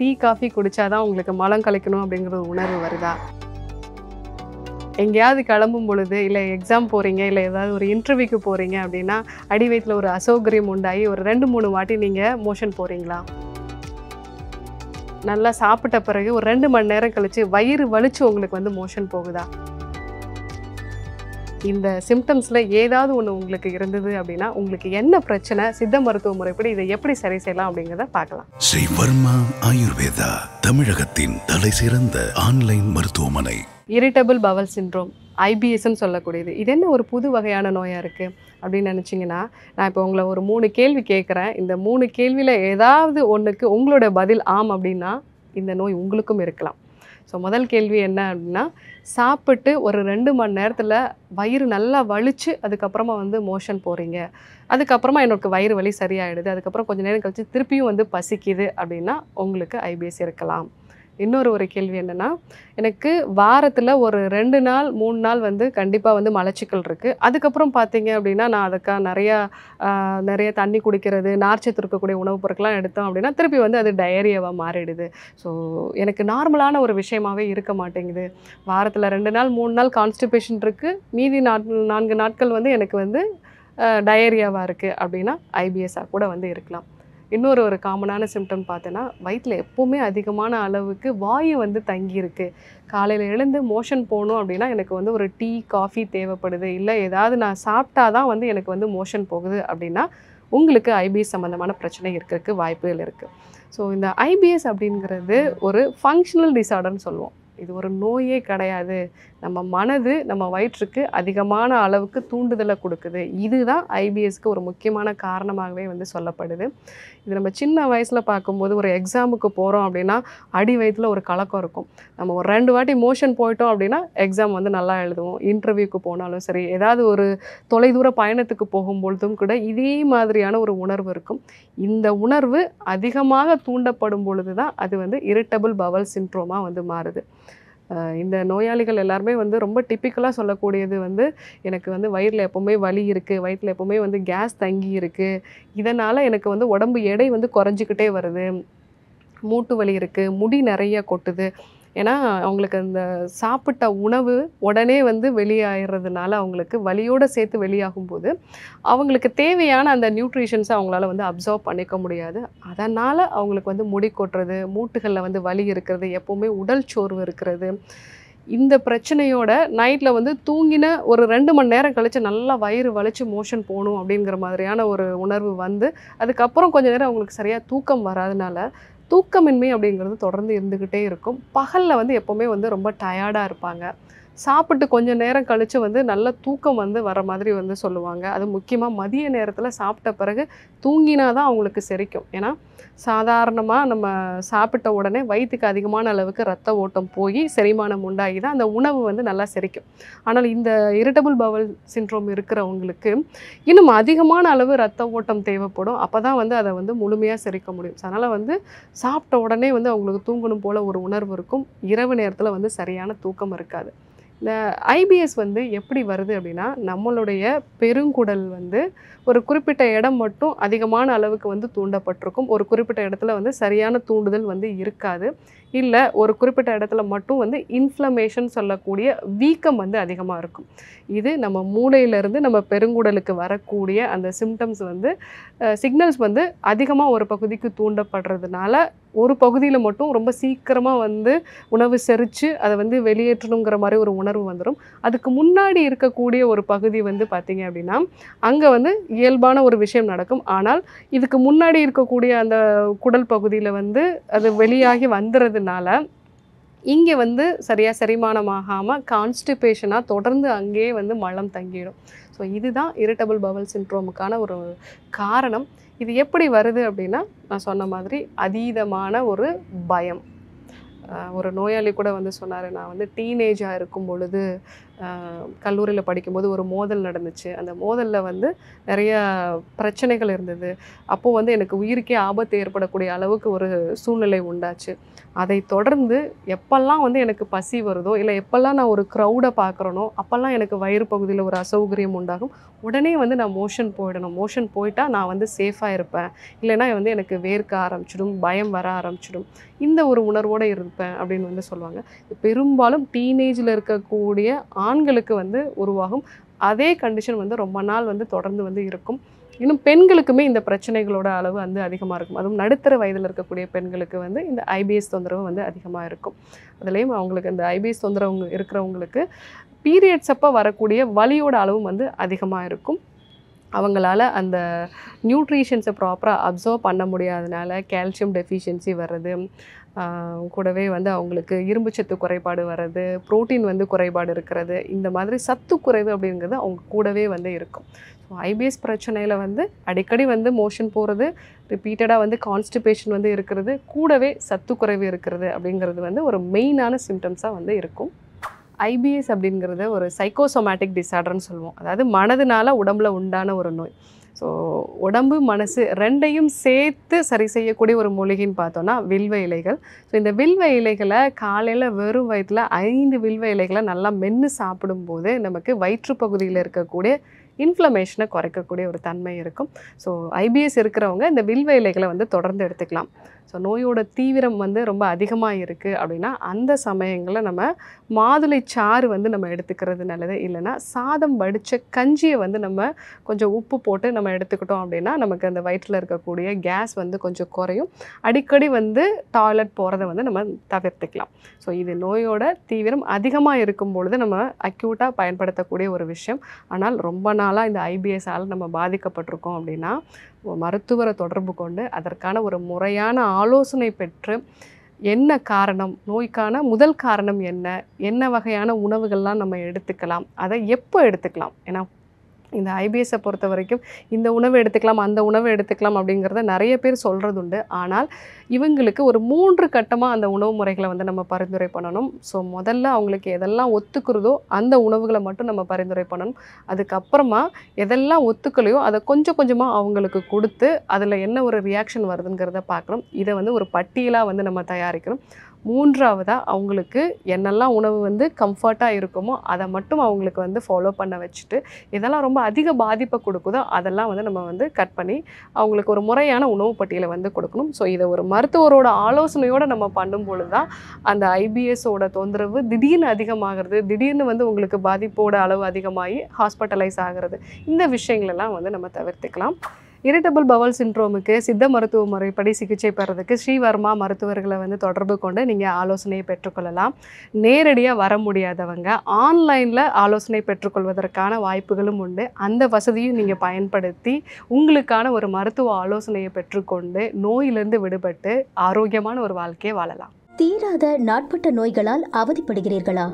Tea coffee குடித்தாதான் உங்களுக்கு மலம் கலைக்கணும் அப்படிங்கிற ஒரு உணர்வு வருதா? எங்கேயாவது கிளம்பும் பொழுது இல்லை எக்ஸாம் போகிறீங்க இல்லை ஏதாவது ஒரு இன்டர்வியூக்கு போகிறீங்க அப்படின்னா அடி ஒரு அசௌகரியம் உண்டாகி ஒரு ரெண்டு மூணு வாட்டி நீங்கள் மோஷன் போகிறீங்களா நல்லா சாப்பிட்ட பிறகு ஒரு ரெண்டு மணி நேரம் கழித்து வயிறு வலிச்சு உங்களுக்கு வந்து மோஷன் போகுதா? இந்த சிம்டம்ஸில் ஏதாவது ஒன்று உங்களுக்கு இருந்தது அப்படின்னா உங்களுக்கு என்ன பிரச்சனை சித்த மருத்துவ முறைப்படி இதை எப்படி சரி செய்யலாம் அப்படிங்கிறத பார்க்கலாம். ஸ்ரீ வர்மா ஆயுர்வேதா தமிழகத்தின் தலை சிறந்த ஆன்லைன் மருத்துவமனை. இரிட்டபிள் பவல் சிண்ட்ரோம் ஐபிஎஸ்ன்னு சொல்லக்கூடியது. இது என்ன ஒரு புது வகையான நோயாக இருக்குது அப்படின்னு நினச்சிங்கன்னா நான் இப்போ உங்களை ஒரு மூணு கேள்வி கேட்குறேன் இந்த மூணு கேள்வியில் ஏதாவது ஒன்றுக்கு உங்களோட பதில் ஆம் அப்படின்னா இந்த நோய் உங்களுக்கும் இருக்கலாம். ஸோ முதல் கேள்வி என்ன அப்படின்னா சாப்பிட்டு ஒரு ரெண்டு மணி நேரத்தில் வயிறு நல்லா வலிச்சு அதுக்கப்புறமா வந்து மோஷன் போகிறீங்க அதுக்கப்புறமா எனக்கு வயிறு வலி சரியாயிடுது. அதுக்கப்புறம் கொஞ்ச நேரம் கழித்து திருப்பியும் வந்து பசிக்குது அப்படின்னா உங்களுக்கு ஐபிஎஸ் இருக்கலாம். இன்னொரு ஒரு கேள்வி என்னென்னா எனக்கு வாரத்தில் ஒரு ரெண்டு நாள் மூணு நாள் வந்து கண்டிப்பாக வந்து மலச்சிக்கல் இருக்குது அதுக்கப்புறம் பார்த்தீங்க அப்படின்னா நான் அதுக்காக நிறையா நிறைய தண்ணி குடிக்கிறது நார்ச்சத்து இருக்கக்கூடிய உணவுப் பொருட்கள்லாம் எடுத்தோம் அப்படின்னா திருப்பி வந்து அது டயரியாவாக மாறிடுது. ஸோ எனக்கு நார்மலான ஒரு விஷயமாகவே இருக்க மாட்டேங்குது. வாரத்தில் ரெண்டு நாள் மூணு நாள் கான்ஸ்டிபேஷன் இருக்குது மீதி நான்கு நாட்கள் வந்து எனக்கு வந்து டயரியாவாக இருக்குது அப்படின்னா ஐபிஎஸ்ஸாக கூட வந்து இருக்கலாம். இன்னொரு ஒரு காமனான சிம்டம் பார்த்தோன்னா வயிற்றில் எப்போவுமே அதிகமான அளவுக்கு வாயு வந்து தங்கியிருக்கு. காலையில் எழுந்து மோஷன் போகணும் அப்படின்னா எனக்கு வந்து ஒரு டீ காஃபி தேவைப்படுது. இல்லை ஏதாவது நான் சாப்பிட்டா தான் வந்து எனக்கு வந்து மோஷன் போகுது அப்படின்னா உங்களுக்கு ஐபிஎஸ் சம்மந்தமான பிரச்சனை இருக்கிறதுக்கு வாய்ப்புகள் இருக்குது ஸோ இந்த ஐபிஎஸ் அப்படிங்கிறது ஒரு ஃபங்க்ஷனல் டிசார்டர்னு சொல்லுவோம். இது ஒரு நோயே கிடையாது. நம்ம மனது நம்ம வயிற்றுக்கு அதிகமான அளவுக்கு தூண்டுதலை கொடுக்குது. இதுதான் ஐபிஎஸ்க்கு ஒரு முக்கியமான காரணமாகவே வந்து சொல்லப்படுது. இது நம்ம சின்ன வயசில் பார்க்கும்போது ஒரு எக்ஸாமுக்கு போகிறோம் அப்படின்னா அடி வயிற்றுல ஒரு கலக்கம் இருக்கும். நம்ம ஒரு ரெண்டு வாட்டி மோஷன் போயிட்டோம் அப்படின்னா எக்ஸாம் வந்து நல்லா எழுதுவோம். இன்டர்வியூக்கு போனாலும் சரி ஏதாவது ஒரு தொலைதூர பயணத்துக்கு போகும்பொழுதும் கூட இதே மாதிரியான ஒரு உணர்வு இருக்கும். இந்த உணர்வு அதிகமாக தூண்டப்படும் பொழுது தான் அது வந்து இரிட்டபிள் பவல் சின்ட்ரோமாக வந்து மாறுது. இந்த நோயாளிகள் எல்லாருமே வந்து ரொம்ப டிப்பிக்கலாக சொல்லக்கூடியது வந்து எனக்கு வந்து வயிறில் எப்போவுமே வலி இருக்குது வயிற்றில் எப்போவுமே வந்து கேஸ் தங்கி இருக்குது இதனால் எனக்கு வந்து உடம்பு எடை வந்து குறைஞ்சிக்கிட்டே வருது. மூட்டு வலி இருக்குது முடி நிறைய கொட்டுது. ஏன்னா அவங்களுக்கு அந்த சாப்பிட்ட உணவு உடனே வந்து வெளியாகிறதுனால அவங்களுக்கு வலியோடு சேர்த்து வெளியாகும்போது அவங்களுக்கு தேவையான அந்த நியூட்ரிஷன்ஸை அவங்களால வந்து அப்சர்வ் பண்ணிக்க முடியாது. அதனால் அவங்களுக்கு வந்து முடி கொட்டுறது மூட்டுகளில் வந்து வலி இருக்கிறது எப்போவுமே உடல் சோர்வு இருக்கிறது. இந்த பிரச்சனையோட நைட்டில் வந்து தூங்கின ஒரு ரெண்டு மணி நேரம் கழித்து நல்லா வயிறு வலிச்சு மோஷன் போகணும் அப்படிங்கிற மாதிரியான ஒரு உணர்வு வந்து அதுக்கப்புறம் கொஞ்ச நேரம் அவங்களுக்கு சரியாக தூக்கம் வராதனால தூக்கமின்மை அப்படிங்கிறது தொடர்ந்து இருந்துக்கிட்டே இருக்கும். பகலில் வந்து எப்போவுமே வந்து ரொம்ப டயர்டாக இருப்பாங்க. சாப்பிட்டு கொஞ்ச நேரம் கழித்து வந்து நல்ல தூக்கம் வந்து வர மாதிரி வந்து சொல்லுவாங்க. அது முக்கியமாக மதிய நேரத்தில் சாப்பிட்ட பிறகு தூங்கினா தான் அவங்களுக்கு செரிக்கும். ஏன்னா சாதாரணமாக நம்ம சாப்பிட்ட உடனே வயிற்றுக்கு அதிகமான அளவுக்கு ரத்த ஓட்டம் போய் செரிமானம் உண்டாகி தான் அந்த உணவு வந்து நல்லா செரிக்கும். ஆனால் இந்த இரிட்டபிள் பவல் சின்ட்ரோம் இருக்கிறவங்களுக்கு இன்னும் அதிகமான அளவு ரத்த ஓட்டம் தேவைப்படும். அப்போ தான் வந்து அதை வந்து முழுமையாக செரிக்க முடியும். அதனால் வந்து சாப்பிட்ட உடனே வந்து அவங்களுக்கு தூங்கணும் போல் ஒரு உணர்வு இருக்கும். இரவு நேரத்தில் வந்து சரியான தூக்கம் இருக்காது. இந்த ஐபிஎஸ் வந்து எப்படி வருது அப்படின்னா நம்மளுடைய பெருங்குடல் வந்து ஒரு குறிப்பிட்ட இடம் மட்டும் அதிகமான அளவுக்கு வந்து தூண்டப்பட்டிருக்கும். ஒரு குறிப்பிட்ட இடத்துல வந்து சரியான தூண்டுதல் வந்து இருக்காது. இல்லை ஒரு குறிப்பிட்ட இடத்துல மட்டும் வந்து இன்ஃப்ளமேஷன் சொல்லக்கூடிய வீக்கம் வந்து அதிகமாக இருக்கும். இது நம்ம மூளையிலேருந்து நம்ம பெருங்குடலுக்கு வரக்கூடிய அந்த சிம்டம்ஸ் வந்து சிக்னல்ஸ் வந்து அதிகமாக ஒரு பகுதிக்கு தூண்டப்படுறதுனால ஒரு பகுதியில் மட்டும் ரொம்ப சீக்கிரமாக வந்து உணவு செரித்து அதை வந்து வெளியேற்றணுங்கிற மாதிரி ஒரு உணர்வு வந்துடும் அதுக்கு முன்னாடி இருக்கக்கூடிய ஒரு பகுதி வந்து பார்த்திங்க அப்படின்னா அங்கே வந்து இயல்பான ஒரு விஷயம் நடக்கும். ஆனால் இதுக்கு முன்னாடி இருக்கக்கூடிய அந்த குடல் பகுதியில் வந்து அது வெளியாகி வந்துறதுனால இங்கே வந்து சரியாக செரிமானமாகாமல் கான்ஸ்டிபேஷனாக தொடர்ந்து அங்கேயே வந்து மலம் தங்கிடும். ஸோ இதுதான் இரிட்டபிள் பவல் சின்ட்ரோமுக்கான ஒரு காரணம். இது எப்படி வருது அப்படின்னா நான் சொன்ன மாதிரி அதீதமான ஒரு பயம். ஒரு நோயாளி கூட வந்து சொன்னார் நான் வந்து டீனேஜாக இருக்கும் பொழுது கல்லூரியில் படிக்கும்போது ஒரு மோதல் நடந்துச்சு. அந்த மோதலில் வந்து நிறைய பிரச்சனைகள் இருந்தது. அப்போது வந்து எனக்கு உயிருக்கே ஆபத்து ஏற்படக்கூடிய அளவுக்கு ஒரு சூழ்நிலை உண்டாச்சு. அதை தொடர்ந்து எப்பெல்லாம் வந்து எனக்கு பசி வருதோ இல்லை எப்பெல்லாம் நான் ஒரு க்ரௌடை பார்க்குறேனோ அப்போல்லாம் எனக்கு வயிறு பகுதியில் ஒரு அசௌகரியம் உண்டாகும். உடனே வந்து நான் மோஷன் போயிடணும். மோஷன் போயிட்டால் நான் வந்து சேஃபாக இருப்பேன். இல்லைன்னா வந்து எனக்கு வேர்க்க ஆரம்பிச்சிடும் பயம் வர ஆரம்பிச்சிடும். இந்த ஒரு உணர்வோடு இருப்பேன் அப்படின்னு வந்து சொல்லுவாங்க. பெரும்பாலும் டீனேஜில் இருக்கக்கூடிய ஆண்களுக்கு வந்து உருவாகும். அதே கண்டிஷன் வந்து ரொம்ப நாள் வந்து தொடர்ந்து வந்து இருக்கும். இன்னும் பெண்களுக்குமே இந்த பிரச்சனைகளோட அளவு வந்து அதிகமாக இருக்கும். அதுவும் நடுத்தர வயதில் இருக்கக்கூடிய பெண்களுக்கு வந்து இந்த ஐபிஎஸ் தொந்தரவு வந்து அதிகமாக இருக்கும். அதுலேயும் அவங்களுக்கு இந்த ஐபிஎஸ் தொந்தரவு இருக்கிறவங்களுக்கு பீரியட்ஸ் அப்போ வரக்கூடிய வலியோட அளவும் வந்து அதிகமாக இருக்கும். அவங்களால அந்த நியூட்ரிஷன்ஸை ப்ராப்பராக அப்சர்வ் பண்ண முடியாதனால கால்சியம் டெஃபிஷியன்சி வர்றது கூடவே வந்து அவங்களுக்கு இரும்பு சத்து குறைபாடு வர்றது புரோட்டீன் வந்து குறைபாடு இருக்கிறது இந்த மாதிரி சத்து குறைவு அப்படிங்கிறது அவங்க கூடவே வந்து இருக்கும். ஸோ ஐபிஎஸ் பிரச்சனையில் வந்து அடிக்கடி வந்து மோஷன் போகிறது ரிப்பீட்டடாக வந்து கான்ஸ்டிபேஷன் வந்து இருக்கிறது கூடவே சத்து குறைவு இருக்கிறது அப்படிங்கிறது வந்து ஒரு மெயினான சிம்டம்ஸாக வந்து இருக்கும். ஐபிஎஸ் அப்படிங்கிறத ஒரு சைக்கோசோமேட்டிக் டிசார்டர்னு சொல்லுவோம். அதாவது மனதுனால உடம்புல உண்டான ஒரு நோய். ஸோ உடம்பு மனசு ரெண்டையும் சேர்த்து சரி செய்யக்கூடிய ஒரு மூலிகைன்னு பார்த்தோன்னா வில்வ இலைகள். ஸோ இந்த வில்வ இலைகளை காலையில் வெறும் வயிற்றில் ஐந்து வில்வ இலைகளை நல்லா மென்று சாப்பிடும்போது நமக்கு வயிற்றுப்பகுதியில் இருக்கக்கூடிய இன்ஃப்ளமேஷனை குறைக்கக்கூடிய ஒரு தன்மை இருக்கும். ஸோ ஐபிஎஸ் இருக்கிறவங்க இந்த வில்வ இலைகளை வந்து தொடர்ந்து எடுத்துக்கலாம். ஸோ நோயோட தீவிரம் வந்து ரொம்ப அதிகமாக இருக்குது அப்படின்னா அந்த சமயங்களில் நம்ம மாதுளை சாறு வந்து நம்ம எடுத்துக்கிறது நல்லது. இல்லைன்னா சாதம் வடித்த கஞ்சியை வந்து நம்ம கொஞ்சம் உப்பு போட்டு நம்ம எடுத்துக்கிட்டோம் அப்படின்னா நமக்கு அந்த வயிற்றில் இருக்கக்கூடிய கேஸ் வந்து கொஞ்சம் குறையும். அடிக்கடி வந்து டாய்லெட் போகிறத வந்து நம்ம தவிர்த்துக்கலாம். ஸோ இது நோயோட தீவிரம் அதிகமாக இருக்கும் பொழுது நம்ம அக்யூட்டாக பயன்படுத்தக்கூடிய ஒரு விஷயம். ஆனால் ரொம்ப நாளாக இந்த ஐபிஎஸ்ஸால் நம்ம பாதிக்கப்பட்டிருக்கோம் அப்படின்னா மருத்துவரை தொடர்பு கொண்டு அதற்கான ஒரு முறையான ஆலோசனை பெற்று என்ன காரணம் நோய்க்கான முதல் காரணம் என்ன என்ன வகையான உணவுகள்லாம் நம்ம எடுத்துக்கலாம் அதை எப்போ எடுத்துக்கலாம்? ஏன்னா இந்த ஐபிஎஸ்ஸை பொறுத்த வரைக்கும் இந்த உணவு எடுத்துக்கலாம் அந்த உணவு எடுத்துக்கலாம் அப்படிங்கிறத நிறைய பேர் சொல்கிறது உண்டு ஆனால் இவங்களுக்கு ஒரு மூன்று கட்டமாக அந்த உணவு முறைகளை வந்து நம்ம பரிந்துரை பண்ணணும். ஸோ முதல்ல அவங்களுக்கு எதெல்லாம் ஒத்துக்கிறதோ அந்த உணவுகளை மட்டும் நம்ம பரிந்துரை பண்ணணும். அதுக்கப்புறமா எதெல்லாம் ஒத்துக்கலையோ அதை கொஞ்சம் கொஞ்சமாக அவங்களுக்கு கொடுத்து அதில் என்ன ஒரு ரியாக்ஷன் வருதுங்கிறத பார்க்கணும். இதை வந்து ஒரு பட்டியலாக வந்து நம்ம தயாரிக்கணும். மூன்றாவதாக அவங்களுக்கு என்னெல்லாம் உணவு வந்து கம்ஃபர்ட்டாக இருக்குமோ அதை மட்டும் அவங்களுக்கு வந்து ஃபாலோ பண்ண வச்சுட்டு இதெல்லாம் ரொம்ப அதிக பாதிப்பை கொடுக்குதோ அதெல்லாம் வந்து நம்ம வந்து கட் பண்ணி அவங்களுக்கு ஒரு முறையான உணவு பட்டியலை வந்து கொடுக்கணும். ஸோ இதை ஒரு மருத்துவரோட ஆலோசனையோடு நம்ம பண்ணும் பொழுது தான் அந்த ஐபிஎஸோட தொந்தரவு திடீர்னு அதிகமாகிறது திடீர்னு வந்து உங்களுக்கு பாதிப்போட அளவு அதிகமாகி ஹாஸ்பிட்டலைஸ் ஆகிறது. இந்த விஷயங்களெல்லாம் வந்து நம்ம தவிர்த்துக்கலாம். இரிட்டபிள் பவல் சின்ட்ரோமுக்கு சித்த மருத்துவ முறைப்படி சிகிச்சை பெறதுக்கு ஸ்ரீவர்மா மருத்துவர்களை வந்து தொடர்பு கொண்டு நீங்கள் ஆலோசனையை பெற்றுக்கொள்ளலாம். நேரடியாக வர முடியாதவங்க ஆன்லைனில் ஆலோசனை பெற்றுக்கொள்வதற்கான வாய்ப்புகளும் உண்டு. அந்த வசதியும் நீங்கள் பயன்படுத்தி உங்களுக்கான ஒரு மருத்துவ ஆலோசனையை பெற்றுக்கொண்டு நோயிலிருந்து விடுபட்டு ஆரோக்கியமான ஒரு வாழ்க்கையை வாழலாம். தீராத நாட்பட்ட நோய்களால் அவதிப்படுகிறீர்களா?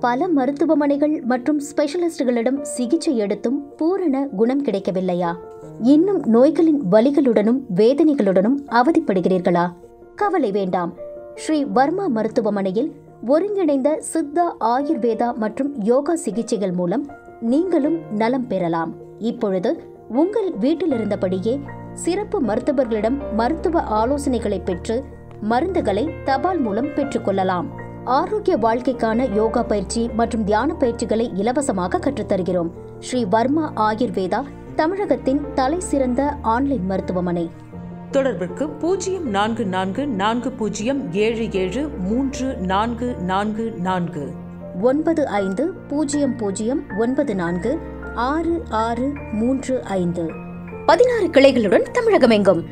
பல மருத்துவமனைகள் மற்றும் ஸ்பெஷலிஸ்டுகளிடம் சிகிச்சை எடுத்தும் பூரண குணம் கிடைக்கவில்லையா? இன்னும் நோய்களின் வலிகளுடனும் வேதனைகளுடனும் அவதிப்படுகிறீர்களா? கவலை வேண்டாம். ஸ்ரீ வர்மா மருத்துவமனையில் ஒருங்கிணைந்த சித்தா ஆயுர்வேதா மற்றும் யோகா சிகிச்சைகள் மூலம் நீங்களும் நலம் பெறலாம். இப்பொழுது உங்கள் வீட்டிலிருந்தபடியே சிறப்பு மருத்துவர்களிடம் மருத்துவ ஆலோசனைகளை பெற்று மருந்துகளை தபால் மூலம் பெற்றுக்கொள்ளலாம். ஆரோக்கிய வாழ்க்கைக்கான யோகா பயிற்சி மற்றும் தியான பயிற்சிகளை இலவசமாக கற்றுத்தருகிறோம். ஸ்ரீ வர்மா ஆயுர்வேதா தமிழகத்தின் தலை சிறந்த ஆன்லைன் மருத்துவமனை. தொடர்பிற்கு பூஜ்ஜியம் நான்கு நான்கு நான்கு பூஜ்ஜியம் ஏழு ஏழு மூன்று நான்கு நான்கு நான்கு. ஒன்பது ஐந்து பூஜ்ஜியம் பூஜ்ஜியம் ஒன்பது நான்கு ஆறு ஆறு மூன்று ஐந்து. பதினாறு கிளைகளுடன் தமிழகமெங்கும்.